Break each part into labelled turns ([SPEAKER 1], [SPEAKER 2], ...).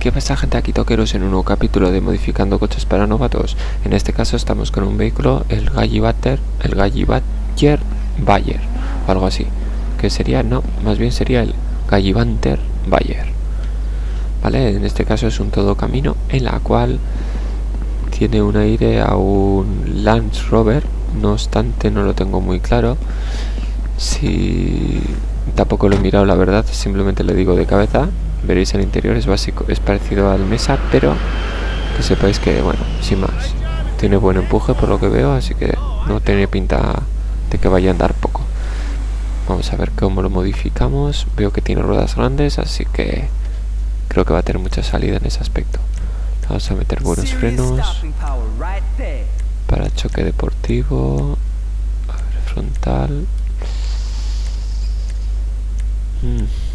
[SPEAKER 1] ¿qué pasa gente? Aquí Toqueros en un nuevo capítulo de Modificando Coches para Novatos. En este caso estamos con un vehículo, el Gallibatter, el Gallibatter Bayer, o algo así. Que sería, no, más bien sería el Gallivanter Bayer. Vale, en este caso es un todo camino en la cual tiene un aire a un Land Rover, no obstante no lo tengo muy claro. Si tampoco lo he mirado la verdad, simplemente le digo de cabeza veréis el interior es básico es parecido al mesa pero que sepáis que bueno sin más. Tiene buen empuje por lo que veo así que no tiene pinta de que vaya a andar poco. Vamos a ver cómo lo modificamos. Veo que tiene ruedas grandes así que creo que va a tener mucha salida en ese aspecto. Vamos a meter buenos frenos para choque deportivo. A ver, frontal. Mm.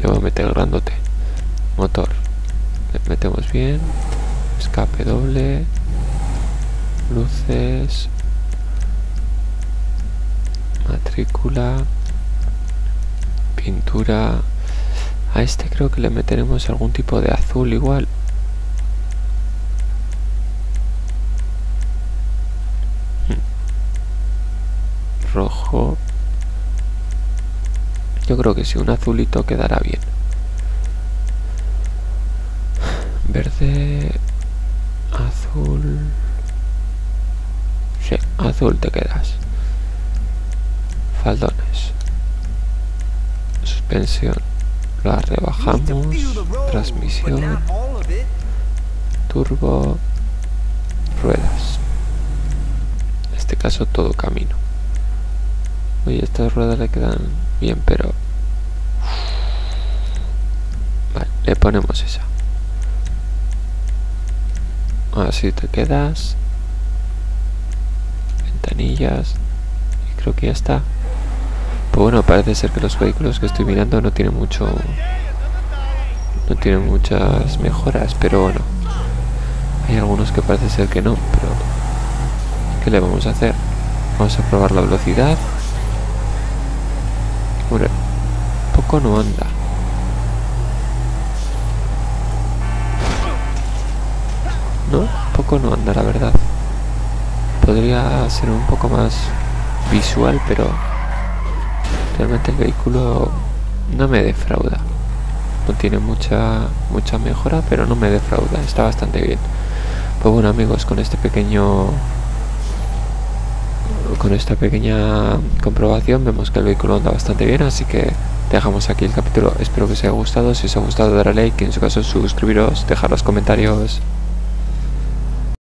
[SPEAKER 1] Le voy a meter grandote. Motor. Le metemos bien. Escape doble. Luces. Matrícula. Pintura. A este creo que le meteremos algún tipo de azul igual. Hmm. rojo yo creo que si un azulito quedará bien. Verde, azul... Sí, azul te quedas. Faldones. Suspensión. La rebajamos. Transmisión. Turbo. Ruedas. En este caso todo camino. Oye, estas ruedas le quedan bien, pero... Vale, le ponemos esa. Así te quedas. Ventanillas. Y creo que ya está. Pues bueno, parece ser que los vehículos que estoy mirando no tienen mucho... No tienen muchas mejoras, pero bueno. Hay algunos que parece ser que no, pero... ¿Qué le vamos a hacer? Vamos a probar la velocidad. Poco no anda. No, poco no anda, la verdad. Podría ser un poco más visual, pero realmente el vehículo no me defrauda. No tiene mucha mucha mejora, pero no me defrauda. Está bastante bien. Pues bueno amigos, con este pequeño con esta pequeña comprobación vemos que el vehículo anda bastante bien, así que dejamos aquí el capítulo. Espero que os haya gustado. Si os ha gustado, darle like, en su caso suscribiros, dejar los comentarios.